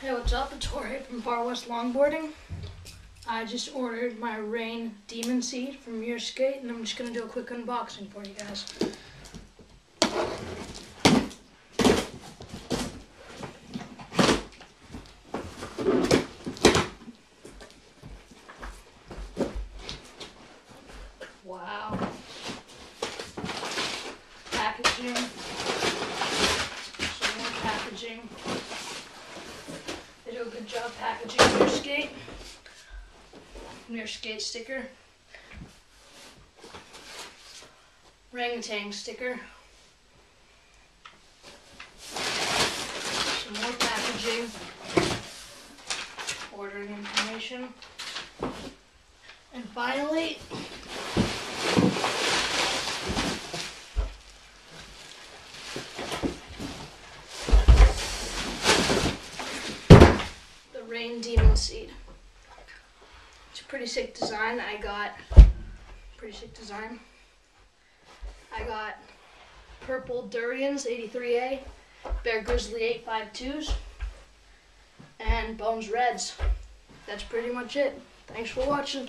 Hey, what's up? It's Jorge from Far West Longboarding. I just ordered my Rain Demon Seed from Muir Skate, and I'm just gonna do a quick unboxing for you guys. Wow. Packaging. Some more packaging. Do a good job packaging Muir Skate. Muir Skate sticker. Orangatang sticker. Some more packaging. Ordering information. And finally, Rayne Demonseed. It's a pretty sick design. I got pretty sick design. I got purple durians 83A, Bear Grizzly 852s, and Bones Reds. That's pretty much it. Thanks for watching.